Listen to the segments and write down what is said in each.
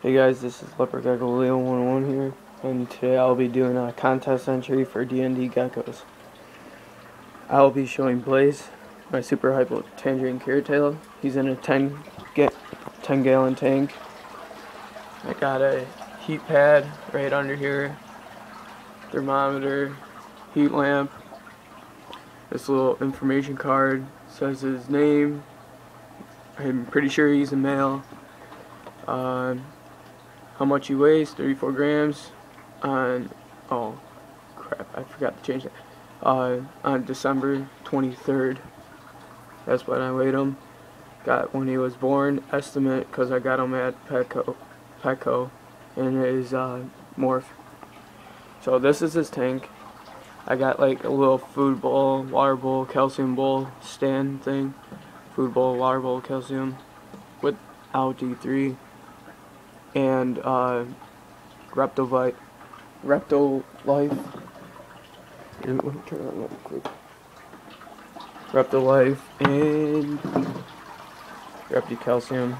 Hey guys, this is Leopard Gecko Leo 101 here, and today I'll be doing a contest entry for D&D geckos. I'll be showing Blaze, my super hypo tangerine tail. He's in a 10, ga 10 gallon tank. I got a heat pad right under here, thermometer, heat lamp, this little information card says his name. I'm pretty sure he's a male. Uh, how much he weighs, 34 grams. On, oh crap, I forgot to change that. Uh, on December 23rd, that's when I weighed him. Got when he was born, estimate, because I got him at Petco, Petco and his uh, morph. So this is his tank. I got like a little food bowl, water bowl, calcium bowl stand thing. Food bowl, water bowl, calcium without D3. And uh, Reptivite, Repto Life. Let me turn on real quick. Repto Life and Repti Calcium.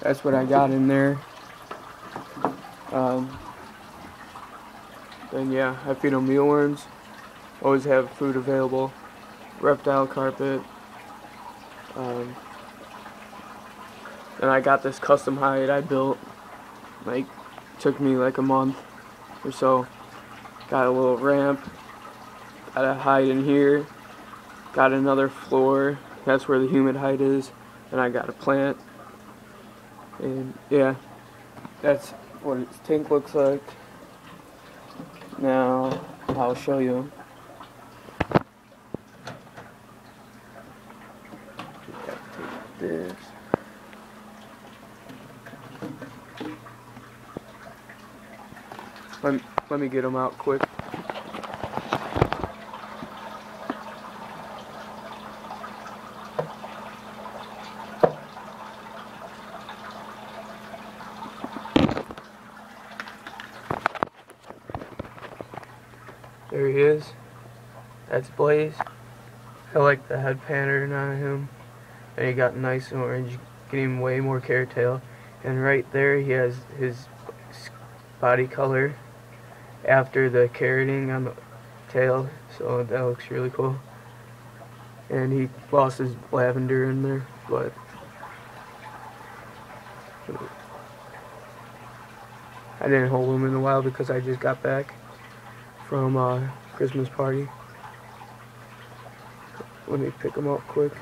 That's what I got in there. Um, then yeah, I feed them mealworms. Always have food available. Reptile carpet. Um, and I got this custom hide I built. Like, took me like a month or so. Got a little ramp. Got a hide in here. Got another floor. That's where the humid hide is. And I got a plant. And yeah, that's what its tank looks like. Now, I'll show you. This. Let, let me get them out quick. There he is. That's Blaze. I like the head pattern on him. And he got nice orange, getting way more carrot tail. And right there he has his body color after the carroting on the tail. So that looks really cool. And he lost his lavender in there, but I didn't hold him in a while because I just got back from uh, Christmas party. Let me pick him up quick.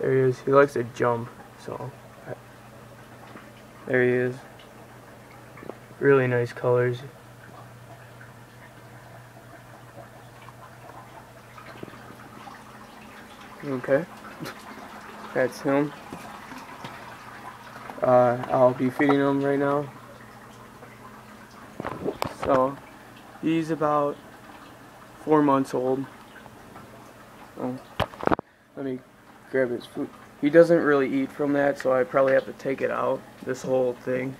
There he is. He likes to jump, so there he is. Really nice colors. Okay, that's him. Uh, I'll be feeding him right now. So, he's about four months old. Oh, let me grab his food. He doesn't really eat from that, so I probably have to take it out, this whole thing.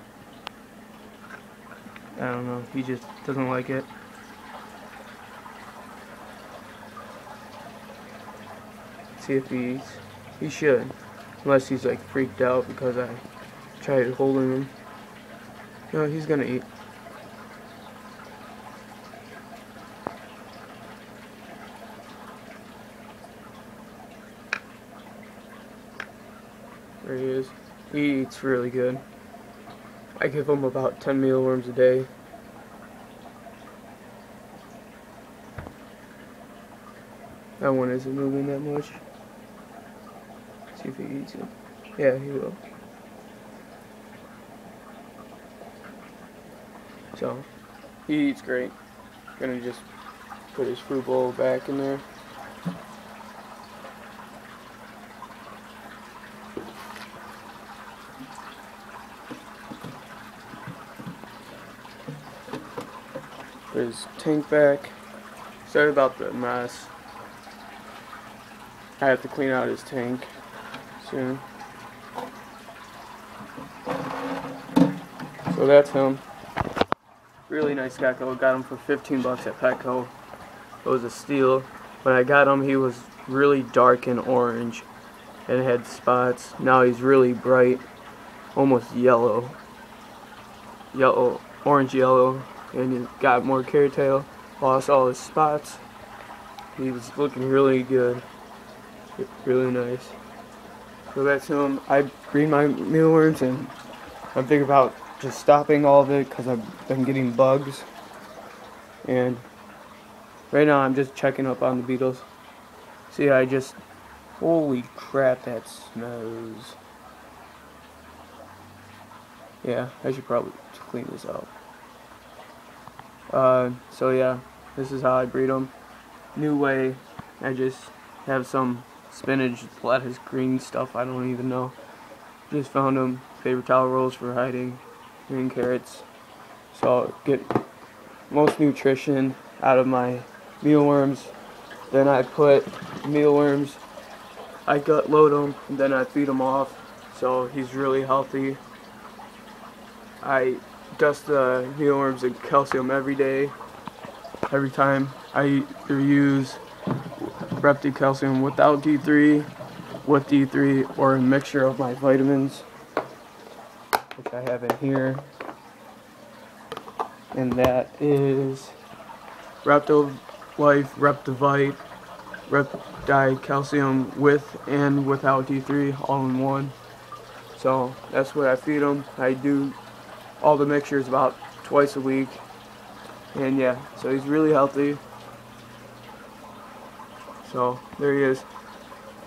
I don't know, he just doesn't like it. See if he eats. He should. Unless he's like freaked out because I tried holding him. No, he's gonna eat. There he is. He eats really good. I give him about 10 mealworms a day. That one isn't moving that much. See if he eats it. Yeah, he will. So, he eats great. Gonna just put his fruit bowl back in there. His tank back. Sorry about the mess. I have to clean out his tank soon. So that's him. Really nice gecko. Got him for 15 bucks at Petco. It was a steal. When I got him, he was really dark and orange. and had spots. Now he's really bright, almost yellow. Yellow, orange yellow, and he's got more carrot tail. Lost all his spots. He's looking really good. Really nice. So that's him. I breed my mealworms and I'm thinking about just stopping all of it because I've been getting bugs. And right now I'm just checking up on the beetles. See, I just, holy crap, that smells. Yeah, I should probably clean this up. Uh, so yeah, this is how I breed them. New way, I just have some spinach, lettuce, green stuff, I don't even know. Just found them, paper towel rolls for hiding, green carrots. So I'll get most nutrition out of my mealworms. Then I put mealworms, I gut load them, and then I feed them off. So he's really healthy. I dust the mealworms and calcium every day. Every time I use Repti Calcium without D3, with D3, or a mixture of my vitamins, which I have in here. And that is Repto Life, Reptivite, Repti Calcium with and without D3 all in one. So that's what I feed them. I do all the mixtures about twice a week. And yeah, so he's really healthy. So there he is.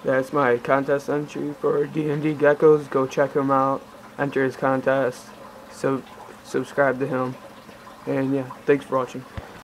That's my contest entry for D&D Geckos. Go check him out. Enter his contest. So subscribe to him. And yeah, thanks for watching.